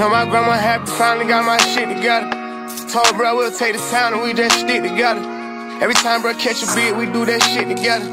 Now my grandma happy, finally got my shit together. Told bro we'll take the town and we just stick together. Every time bro catch a beat, we do that shit together.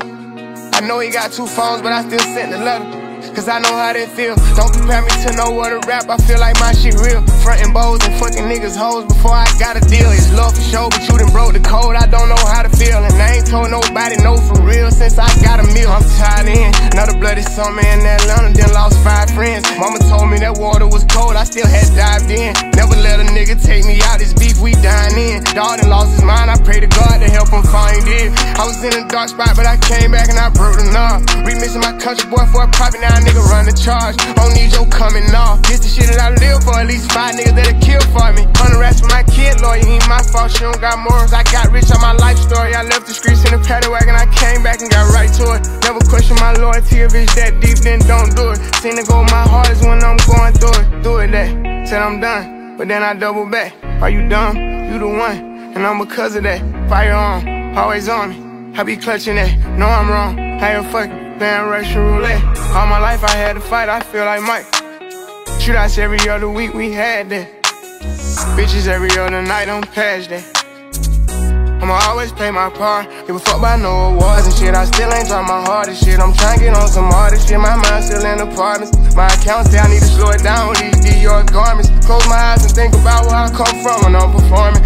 I know he got two phones, but I still send the letter. Cause I know how they feel. Don't compare me to no other rap, I feel like my shit real. Frontin' bows and fucking niggas hoes before I got a deal. It's love for sure, but you done broke the code, I don't know how to feel. And I ain't told nobody no for real since I got a meal. I'm tired in. Another bloody summer in Atlanta, then lost five friends. Mama told me that water was cold, I still had dived in. Never let a nigga take me out, this beef we dying in. Dog done lost his mind, I pray to God to help him find it. I was in a dark spot, but I came back and I broke the knob. Remixing my country boy for a profit, now nigga run the charge. Don't need your coming off. This the shit that I live for. At least five niggas that'll kill for me. Hundred rats for my kid lawyer. Ain't my fault. She don't got morals. I got rich on my life story. I left the streets in a paddy wagon. I came back and got right to it. Never question my loyalty. If it's that deep, then don't do it. Seen it go my heart is when I'm going through it. Do it that. Said I'm done. But then I double back. Are you dumb? You the one. And I'm because of that. Fire on. Always on me. I be clutching that. No, I'm wrong. How you fucking. Playing Russian roulette. All my life I had to fight, I feel like Mike. Shootouts every other week, we had that. Bitches every other night, I'm past that. I'ma always play my part. Give a fuck about no awards and shit. I still ain't trying my hardest shit. I'm trying to get on some hardest shit. My mind still in apartments. My account say I need to slow it down with these Dior garments. Close my eyes and think about where I come from when I'm performing.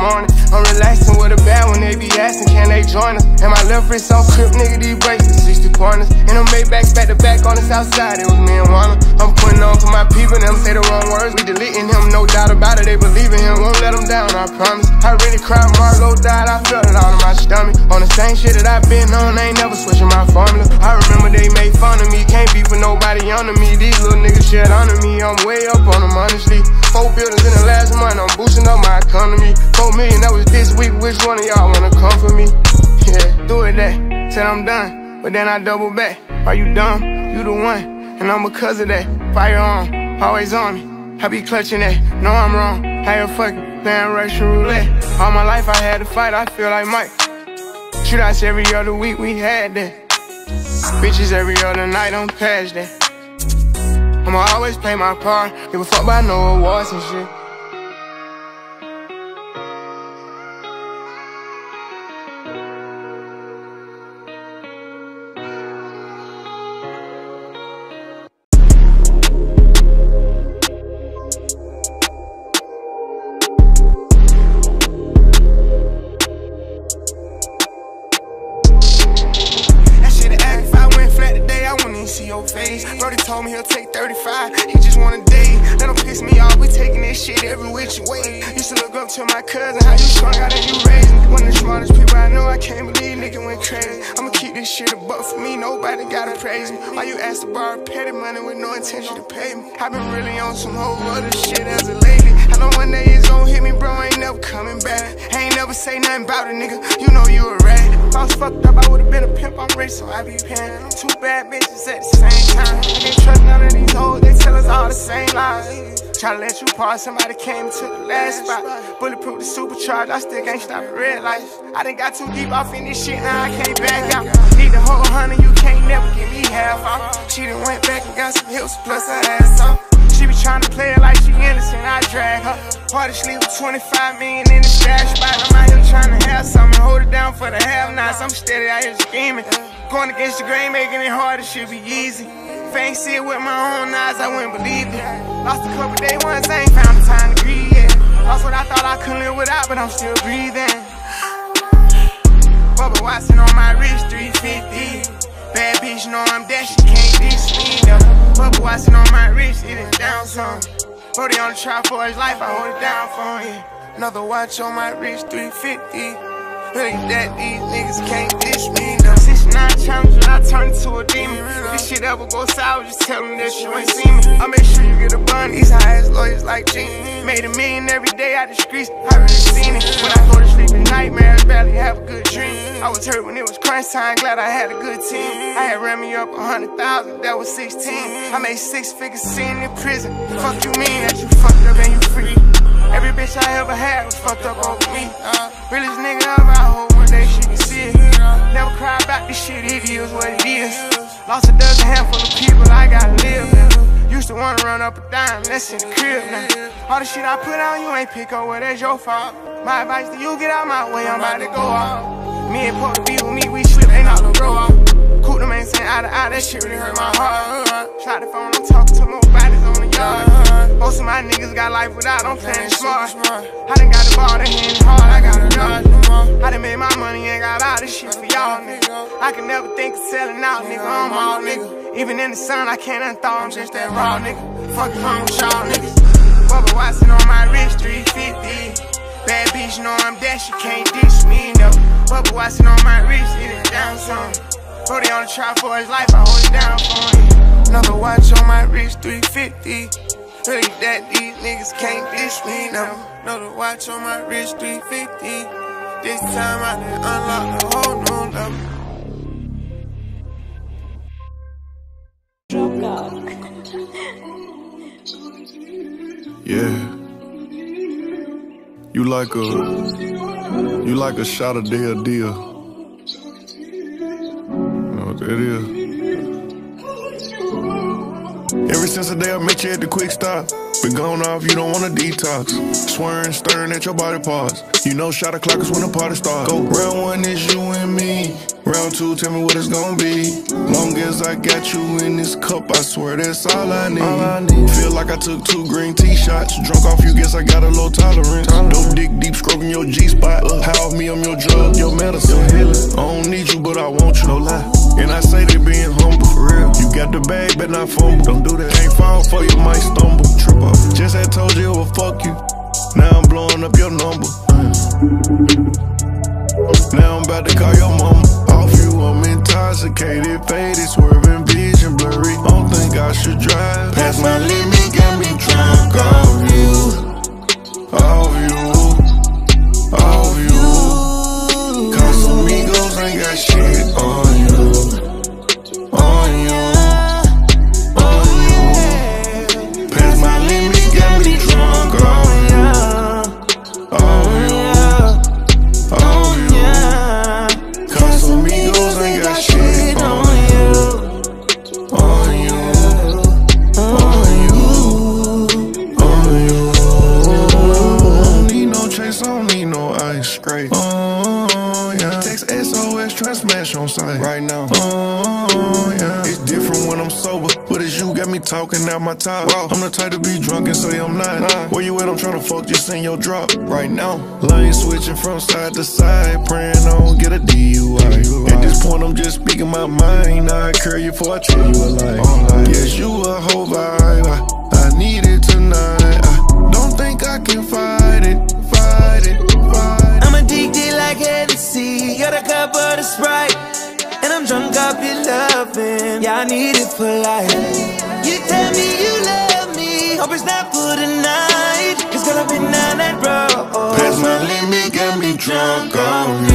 Morning. I'm relaxing with a bad when they be asking, can they join us? And my left wrist on crip, nigga, these bracelets, 60 corners. And I'm made back back to back on the south side. It was me and Wanna. I'm putting on for my people, them say the wrong words. We deleting him, no doubt about it. They believe in him, won't let him down. I promise. I really cried, Marlo died, I felt it all in my stomach. On the same shit that I've been on, I ain't never switching my formula. Can't be for nobody under me. These little niggas shed under me, I'm way up on them, honestly. Four buildings in the last month, I'm boosting up my economy. Four million, that was this week, which one of y'all wanna come for me? Yeah, do it that, said I'm done, but then I double back. Are you dumb? You the one, and I'm a because of that. Fire on, always on me. I be clutching that, no I'm wrong. I ain't fucking playing Russian roulette. All my life I had to fight, I feel like Mike. Shootouts every other week, we had that. Bitches every other night, I'm past that. I'ma always play my part, give a fuck about no awards and shit. He'll take 35. He just want a date. That don't piss me off. We taking this shit every which way. Used to look up to my cousin. How you strong out and you raised. One of the smartest people I know. I can't believe nigga went crazy. Keep this shit a buck for me. Nobody gotta praise me. Why you ask to borrow petty money with no intention to pay me? i been really on some whole other shit as a lady. I know one day it's gon' hit me, bro. I ain't never coming back. I ain't never say nothing about it, nigga. You know you a rat. If I was fucked up, I would've been a pimp. I'm rich, so I be paying. Two bad bitches at the same time. I can't trust none of these hoes. They tell us all the same lies. Try to let you pass, somebody came to the last spot. Bulletproof the supercharged, I still can't stop at red lights. I done got too deep off in this shit, now I can't back out. Need the whole hundred, you can't never give me half off. She done went back and got some hips plus her ass off. She be trying to play it like she innocent, I drag her. Party sleep with 25 million in the stash spot. I'm out here trying to have something, hold it down for the have nots. I'm steady out here scheming. Going against the grain, making it hard, it should be easy. I ain't see it with my own eyes, I wouldn't believe it. Lost a couple day ones, I ain't found the time to grieve yet. Lost what I thought I couldn't live without, but I'm still breathing. Bubba Watson on my wrist, 350. Bad bitch, know I'm dashing, can't diss me, no. Bubba Watson on my wrist, it is down some. Brody on the trap for his life, I hold it down for him. Another watch on my wrist, 350. Really that these niggas can't dish me, no. 69 challenges, I turn into a demon. This shit ever go sour, just tell them that you ain't seen me. I make sure you get a bun, these high ass lawyers like Gene. Made a million every day out the streets, I really seen it. When I go to sleep at nightmares, barely have a good dream. I was hurt when it was crunch time, glad I had a good team. I had ran me up a hundred thousand, that was 16. I made six figures sitting in prison. Fuck you mean that you fucked up and you free? Every bitch I ever had was fucked up over me. Uh, realest nigga ever, I hope one day she can see it. Lost a dozen handful of people, I gotta live. Used to wanna run up a dime, that's in the crib now. All the shit I put on, you ain't pick up, well, that's your fault. My advice to you, get out my way, I'm about to go off. Me and Pop be with me, we slip, ain't all no grow off. Cool the man saying eye to eye, that shit really hurt my heart. Shot the phone, I'm talking to more bodies on the yard. Most of my niggas got life without, I'm playing smart. I done got the ball, they hand hard, I got a I done made my money and got all this shit for y'all, nigga. I can never think of selling out, nigga, I'm all nigga. Even in the sun, I can't unthaw, I'm just that raw, nigga. Fuck wrong with y'all, niggas. Bubba Watson on my wrist, 350. Bad bitch, know I'm dead, she can't dish me, no. Bubba Watson on my wrist, it is down some. Brody on the trap for his life, I hold it down for him. Another watch on my wrist, 350. Really that these niggas can't dish me, no. Another watch on my wrist, 350. This time I done unlock the whole new level. Yeah. You like a you like a shot of deal deal. know what that is? Ever since the day I met you at the quick stop, been going off, you don't wanna detox. Swearing, staring at your body parts. You know, shot o'clock is when the party starts. Go round one is you and me. Round two, tell me what it's gonna be. Long as I got you in this cup, I swear that's all I need. All I need. Feel like I took two green tea shots. Drunk off you, guess I got a low tolerance. Dope dick deep, stroking your G spot. Off me, I'm your drug, your medicine. I don't need you, but I want you. No lie. And I say they being humble. For real. You got the bag, but not fumble. Don't do that. Can't fall for you, might stumble. Trip up. Just had told you it would fuck you. Now I'm blowing up your number. Now I'm about to call your mama. Off you, I'm intoxicated, faded, swerving, vision blurry. Don't think I should drive. Past my limit, got me me talking out my top. I'm the type to be drunk and say I'm not. Where you at? I'm tryna fuck, just in your drop. Right now. Lane switching from side to side. Praying I don't get a DUI. At this point, I'm just speaking my mind. I curl you before I treat you alive. Yes, you a whole vibe. I, I need it tonight. I don't think I can fight it. Fight it. Fight it. I'm addicted like Hennessy. Got a cup of the Sprite. And I'm drunk off your loving. Yeah, I need it for life. You tell me you love me. Hope it's not for tonight. Cause girl, I've been down that road. Past my limit, got me drunk on you.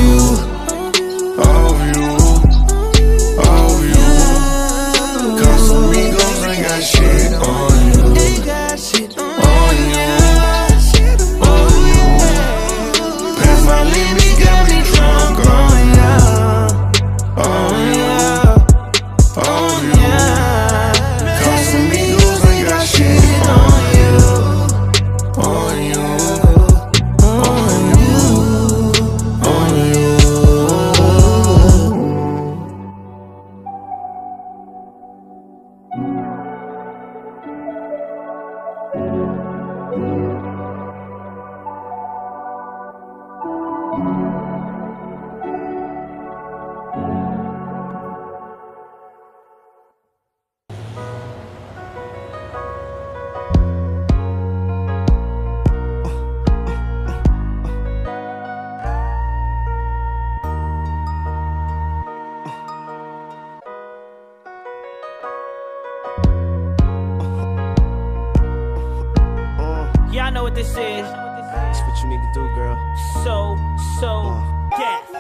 You need to do, girl. So, so, uh. death.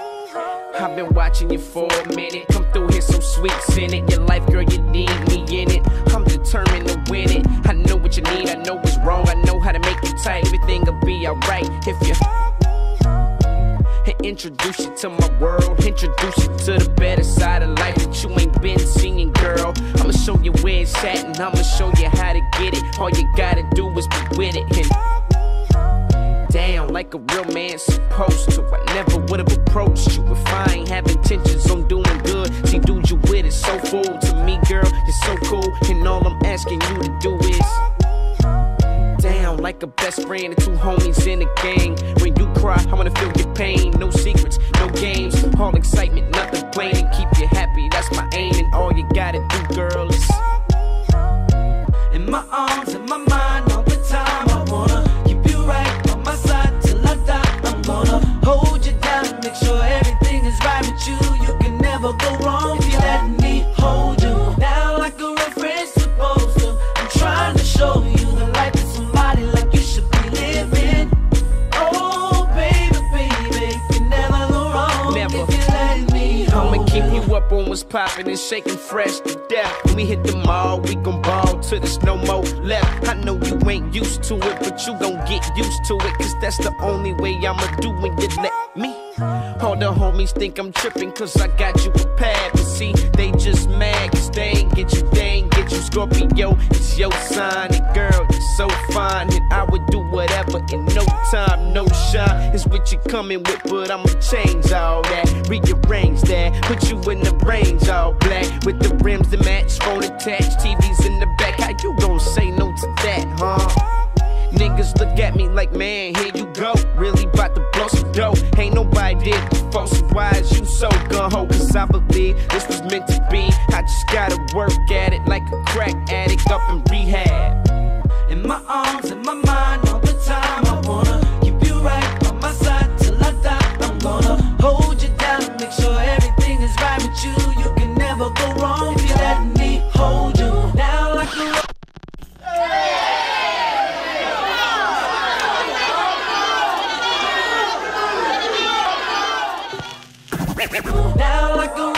I've been watching you for a minute. Come through here, some sweets in it. Your life, girl, you need me in it. I'm determined to win it. I know what you need, I know what's wrong. I know how to make you tight. Everything will be alright if you. Introduce you to my world. Introduce you to the better side of life that you ain't been seeing, girl. I'ma show you where it's at, and I'ma show you how to get it. All you gotta do is be with it. And down like a real man supposed to. I never would've approached you if I ain't have intentions on doing good. See, dude, you with it so full to me, girl. You're so cool, and all I'm asking you to do is down like a best friend and two homies in a gang. When you cry, I wanna feel your pain. No secrets, no games, all excitement, nothing plain. You up on what's poppin' and shaking fresh to death. When we hit the mall, we gon' ball till there's no more left. I know you ain't used to it, but you gon' get used to it. Cause that's the only way I'ma do when you let. All the homies think I'm trippin' cause I got you a pad. But see, they just mad cause they ain't get you, they ain't get you. Scorpio, it's your sign. And girl, you're so fine. And I would do whatever in no time, no shine. It's what you coming with, but I'ma change all that. Rearrange that, put you in the range all black. With the rims that match, phone attached, TVs in the back. How you gon' say no to that, huh? Niggas look at me like, man, here you go. Really bout to blow some dough. Ain't nobody did before, is you so gun ho? Cause I believe this was meant to Now I go